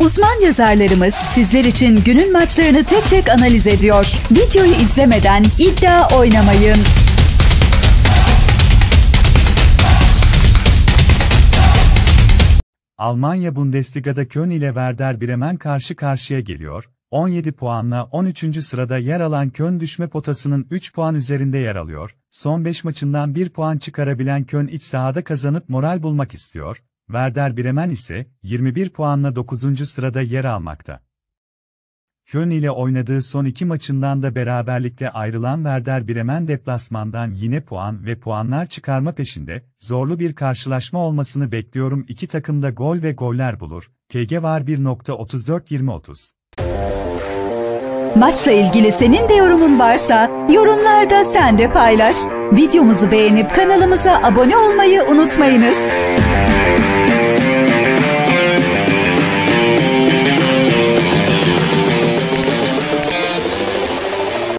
Uzman yazarlarımız sizler için günün maçlarını tek tek analiz ediyor. Videoyu izlemeden iddia oynamayın. Almanya Bundesliga'da Köln ile Werder Bremen karşı karşıya geliyor. 17 puanla 13. sırada yer alan Köln düşme potasının 3 puan üzerinde yer alıyor. Son 5 maçından 1 puan çıkarabilen Köln iç sahada kazanıp moral bulmak istiyor. Werder Bremen ise 21 puanla 9. sırada yer almakta. Köln ile oynadığı son iki maçından da beraberlikte ayrılan Werder Bremen deplasmandan yine puan ve puanlar çıkarma peşinde, zorlu bir karşılaşma olmasını bekliyorum. İki takım da gol ve goller bulur. KG var 1.34-20-30. Maçla ilgili senin de yorumun varsa yorumlarda sen de paylaş. Videomuzu beğenip kanalımıza abone olmayı unutmayınız.